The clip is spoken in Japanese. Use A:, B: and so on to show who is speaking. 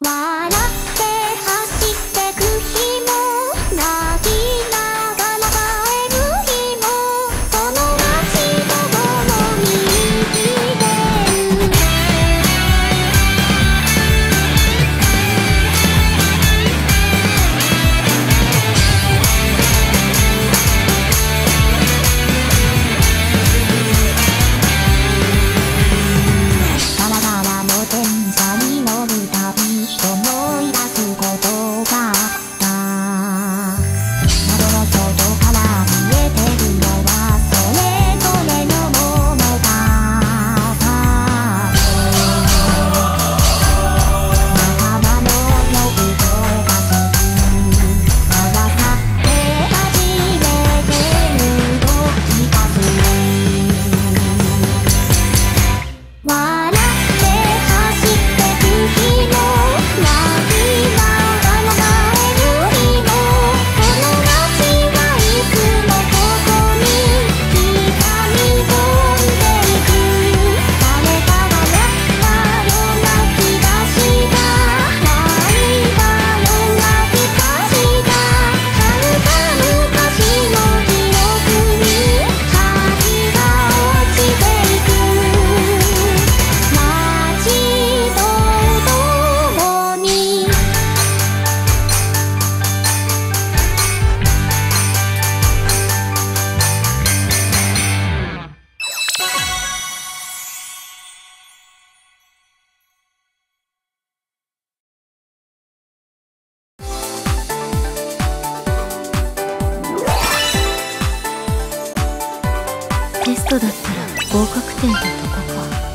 A: わらトだったら合格点ってとこか。